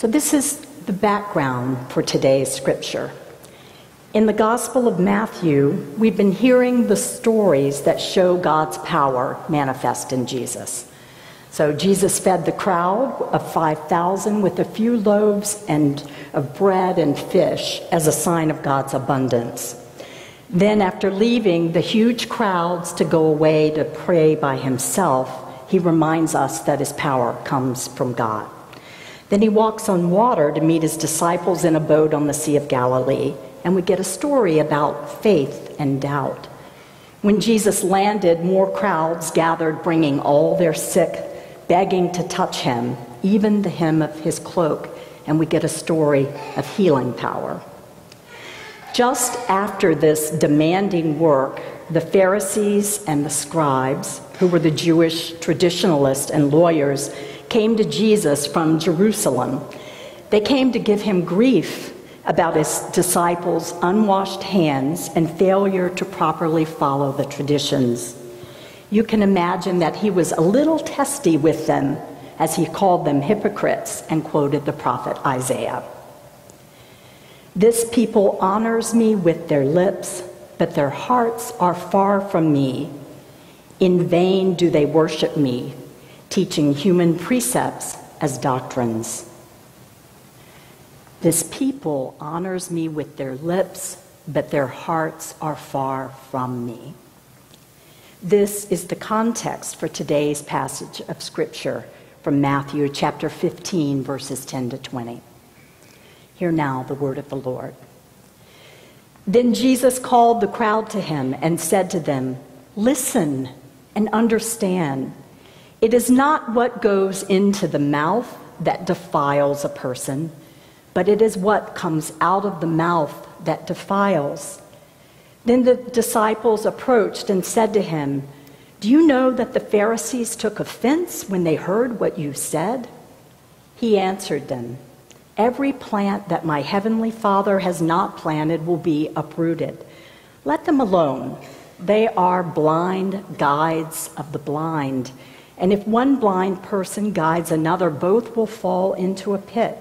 So, this is the background for today's scripture. In the Gospel of Matthew, we've been hearing the stories that show God's power manifest in Jesus. So Jesus fed the crowd of 5,000 with a few loaves and of bread and fish as a sign of God's abundance. Then, after leaving the huge crowds to go away to pray by himself, he reminds us that his power comes from God. Then he walks on water to meet his disciples in a boat on the Sea of Galilee and we get a story about faith and doubt. When Jesus landed, more crowds gathered, bringing all their sick, begging to touch him, even the hem of his cloak, and we get a story of healing power. Just after this demanding work, the Pharisees and the scribes, who were the Jewish traditionalists and lawyers, came to Jesus from Jerusalem. They came to give him grief about his disciples' unwashed hands and failure to properly follow the traditions. You can imagine that he was a little testy with them as he called them hypocrites and quoted the prophet Isaiah. This people honors me with their lips, but their hearts are far from me. In vain do they worship me, teaching human precepts as doctrines. This people honors me with their lips, but their hearts are far from me. This is the context for today's passage of Scripture from Matthew chapter 15, verses 10 to 20. Hear now the word of the Lord. Then Jesus called the crowd to him and said to them, Listen and understand. It is not what goes into the mouth that defiles a person but it is what comes out of the mouth that defiles. Then the disciples approached and said to him, Do you know that the Pharisees took offense when they heard what you said? He answered them, Every plant that my heavenly Father has not planted will be uprooted. Let them alone. They are blind guides of the blind. And if one blind person guides another, both will fall into a pit.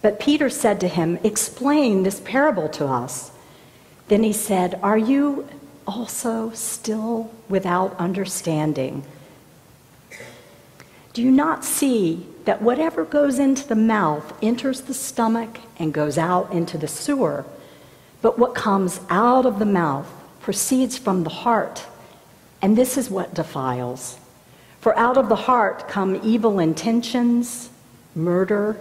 But Peter said to him, Explain this parable to us. Then he said, Are you also still without understanding? Do you not see that whatever goes into the mouth enters the stomach and goes out into the sewer? But what comes out of the mouth proceeds from the heart, and this is what defiles. For out of the heart come evil intentions, murder,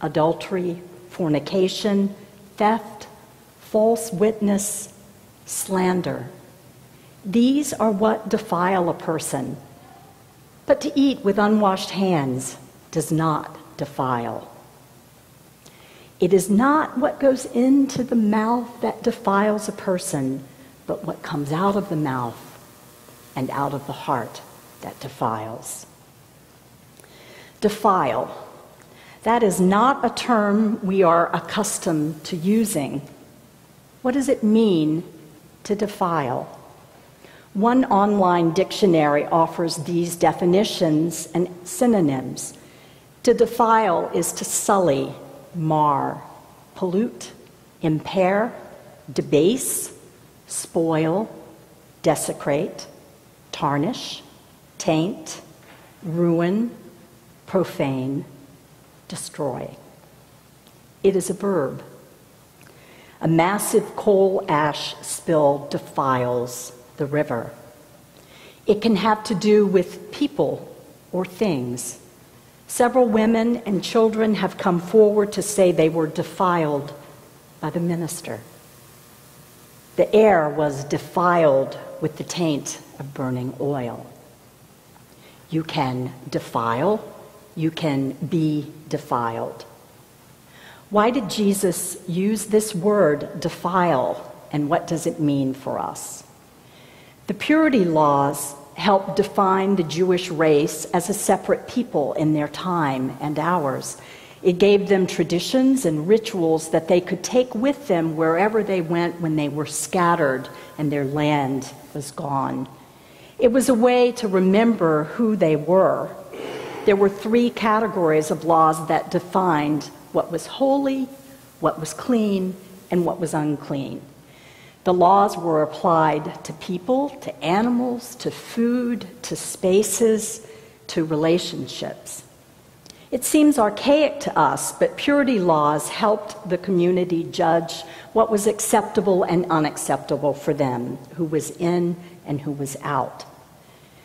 adultery, fornication, theft, false witness, slander. These are what defile a person. But to eat with unwashed hands does not defile. It is not what goes into the mouth that defiles a person, but what comes out of the mouth and out of the heart that defiles. Defile that is not a term we are accustomed to using. What does it mean to defile? One online dictionary offers these definitions and synonyms. To defile is to sully, mar, pollute, impair, debase, spoil, desecrate, tarnish, taint, ruin, profane, destroy. It is a verb. A massive coal ash spill defiles the river. It can have to do with people or things. Several women and children have come forward to say they were defiled by the minister. The air was defiled with the taint of burning oil. You can defile you can be defiled. Why did Jesus use this word, defile, and what does it mean for us? The purity laws helped define the Jewish race as a separate people in their time and ours. It gave them traditions and rituals that they could take with them wherever they went when they were scattered and their land was gone. It was a way to remember who they were there were three categories of laws that defined what was holy, what was clean, and what was unclean. The laws were applied to people, to animals, to food, to spaces, to relationships. It seems archaic to us, but purity laws helped the community judge what was acceptable and unacceptable for them, who was in and who was out.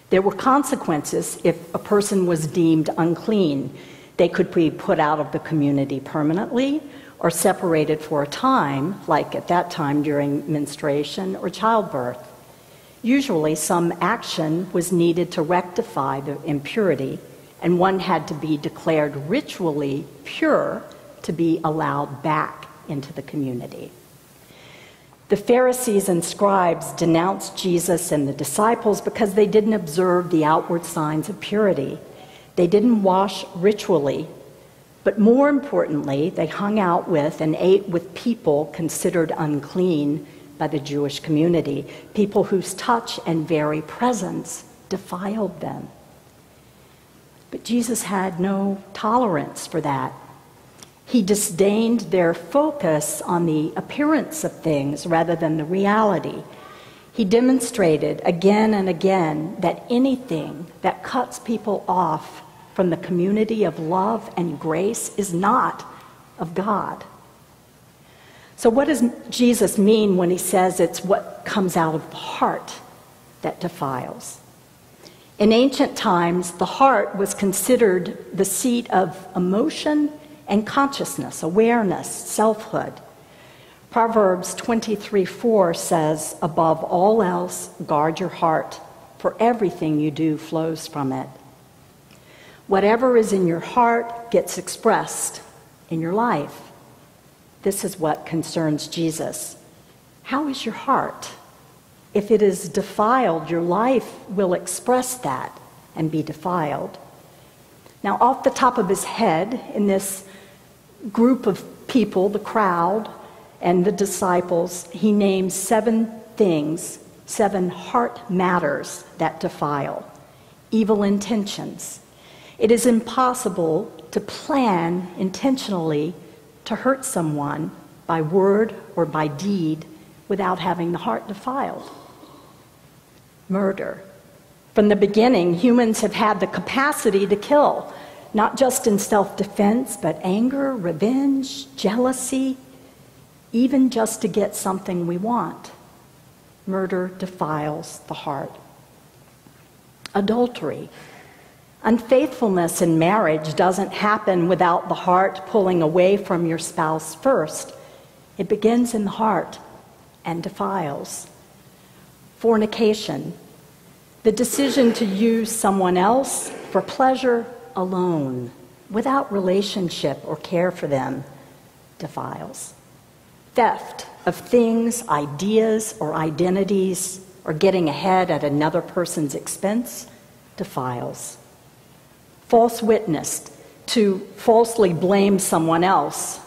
There were consequences if a person was deemed unclean. They could be put out of the community permanently or separated for a time, like at that time during menstruation or childbirth. Usually, some action was needed to rectify the impurity, and one had to be declared ritually pure to be allowed back into the community. The Pharisees and scribes denounced Jesus and the disciples because they didn't observe the outward signs of purity. They didn't wash ritually, but more importantly, they hung out with and ate with people considered unclean by the Jewish community, people whose touch and very presence defiled them. But Jesus had no tolerance for that. He disdained their focus on the appearance of things rather than the reality. He demonstrated again and again that anything that cuts people off from the community of love and grace is not of God. So, what does Jesus mean when he says it's what comes out of the heart that defiles? In ancient times, the heart was considered the seat of emotion and consciousness, awareness, selfhood. Proverbs 23 4 says, Above all else, guard your heart, for everything you do flows from it. Whatever is in your heart gets expressed in your life. This is what concerns Jesus. How is your heart? If it is defiled, your life will express that and be defiled. Now, off the top of his head, in this group of people, the crowd, and the disciples, he names seven things, seven heart matters that defile evil intentions. It is impossible to plan intentionally to hurt someone by word or by deed without having the heart defiled. Murder. From the beginning, humans have had the capacity to kill not just in self defense, but anger, revenge, jealousy, even just to get something we want. Murder defiles the heart. Adultery. Unfaithfulness in marriage doesn't happen without the heart pulling away from your spouse first. It begins in the heart and defiles. Fornication. The decision to use someone else for pleasure alone, without relationship or care for them, defiles. Theft of things, ideas, or identities, or getting ahead at another person's expense, defiles. False witness, to falsely blame someone else,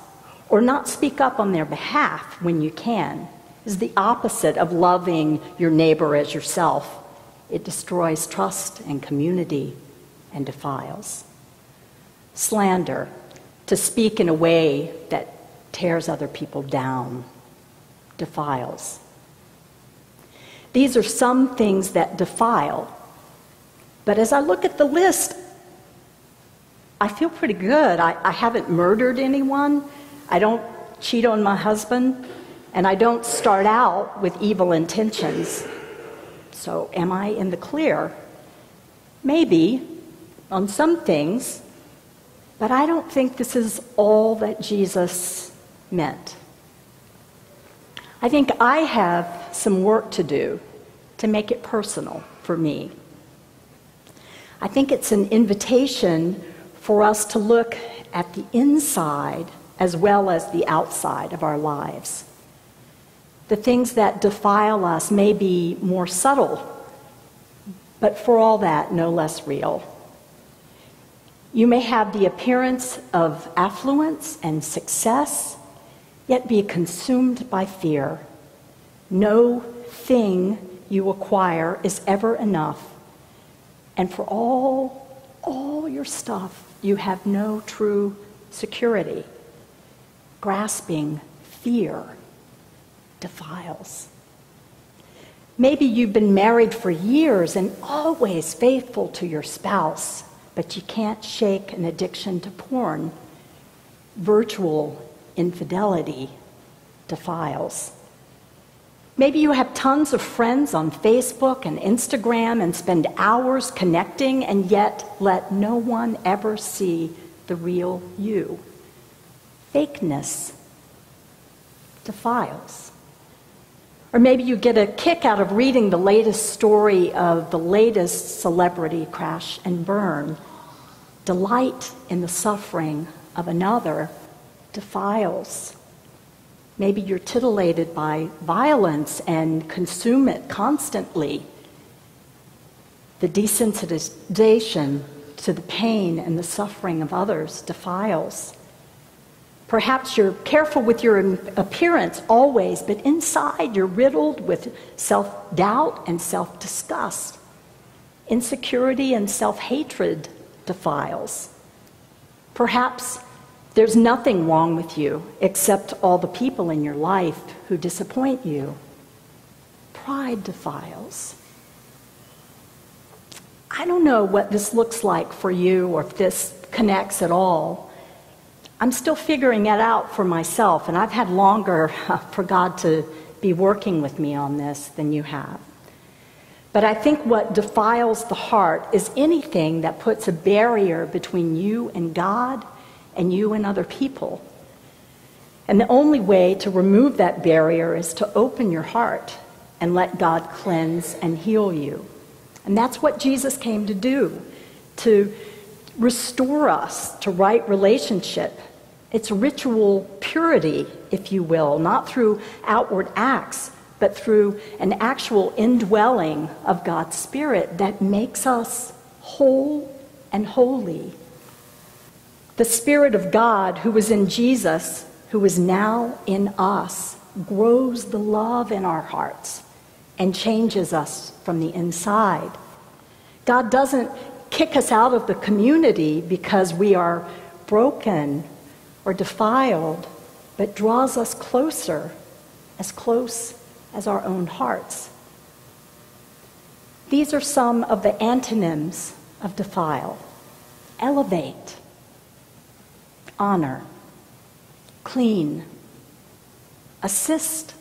or not speak up on their behalf when you can, is the opposite of loving your neighbor as yourself. It destroys trust and community and defiles. Slander, to speak in a way that tears other people down, defiles. These are some things that defile. But as I look at the list, I feel pretty good. I, I haven't murdered anyone. I don't cheat on my husband. And I don't start out with evil intentions. So, am I in the clear? Maybe, on some things, but I don't think this is all that Jesus meant. I think I have some work to do to make it personal for me. I think it's an invitation for us to look at the inside as well as the outside of our lives. The things that defile us may be more subtle, but for all that, no less real. You may have the appearance of affluence and success, yet be consumed by fear. No thing you acquire is ever enough. And for all, all your stuff, you have no true security. Grasping fear defiles. Maybe you've been married for years and always faithful to your spouse, but you can't shake an addiction to porn. Virtual infidelity defiles. Maybe you have tons of friends on Facebook and Instagram and spend hours connecting and yet let no one ever see the real you. Fakeness defiles. Or maybe you get a kick out of reading the latest story of the latest celebrity crash and burn. Delight in the suffering of another defiles. Maybe you're titillated by violence and consume it constantly. The desensitization to the pain and the suffering of others defiles. Perhaps you're careful with your appearance always, but inside you're riddled with self doubt and self disgust. Insecurity and self hatred defiles. Perhaps there's nothing wrong with you except all the people in your life who disappoint you. Pride defiles. I don't know what this looks like for you or if this connects at all. I'm still figuring it out for myself, and I've had longer for God to be working with me on this than you have. But I think what defiles the heart is anything that puts a barrier between you and God and you and other people. And the only way to remove that barrier is to open your heart and let God cleanse and heal you. And that's what Jesus came to do to restore us to right relationship. It's ritual purity, if you will, not through outward acts, but through an actual indwelling of God's Spirit that makes us whole and holy the Spirit of God, who was in Jesus, who is now in us, grows the love in our hearts and changes us from the inside. God doesn't kick us out of the community because we are broken or defiled, but draws us closer, as close as our own hearts. These are some of the antonyms of defile. Elevate, honor, clean, assist,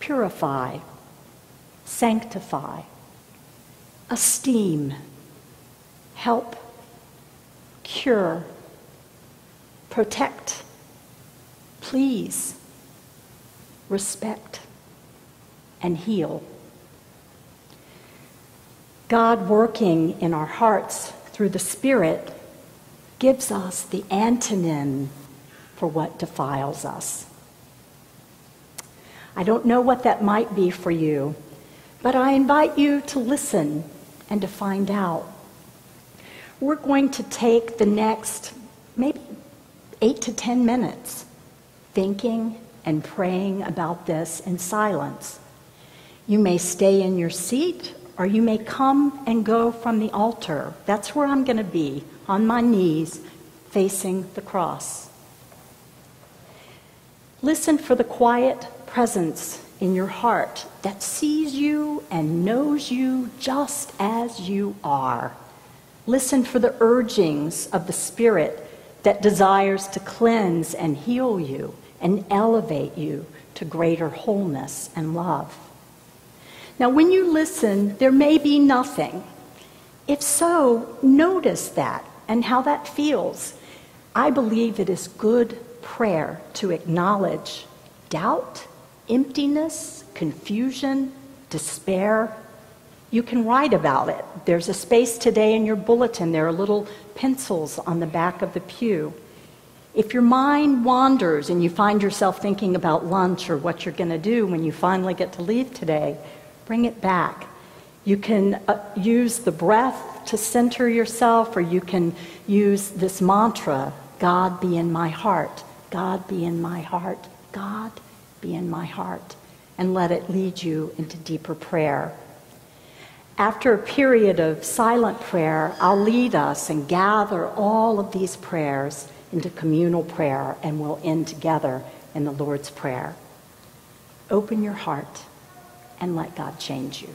purify, sanctify, esteem, help, cure, protect, please, respect, and heal. God working in our hearts through the Spirit gives us the antonym for what defiles us. I don't know what that might be for you, but I invite you to listen and to find out. We're going to take the next maybe eight to ten minutes thinking and praying about this in silence. You may stay in your seat or you may come and go from the altar. That's where I'm going to be on my knees facing the cross. Listen for the quiet presence in your heart that sees you and knows you just as you are. Listen for the urgings of the Spirit that desires to cleanse and heal you and elevate you to greater wholeness and love. Now, when you listen, there may be nothing. If so, notice that and how that feels. I believe it is good prayer to acknowledge doubt, emptiness, confusion, despair. You can write about it. There's a space today in your bulletin. There are little pencils on the back of the pew. If your mind wanders and you find yourself thinking about lunch or what you're going to do when you finally get to leave today, bring it back. You can uh, use the breath to center yourself, or you can use this mantra God be in my heart, God be in my heart, God be in my heart, and let it lead you into deeper prayer. After a period of silent prayer, I'll lead us and gather all of these prayers into communal prayer, and we'll end together in the Lord's Prayer. Open your heart and let God change you.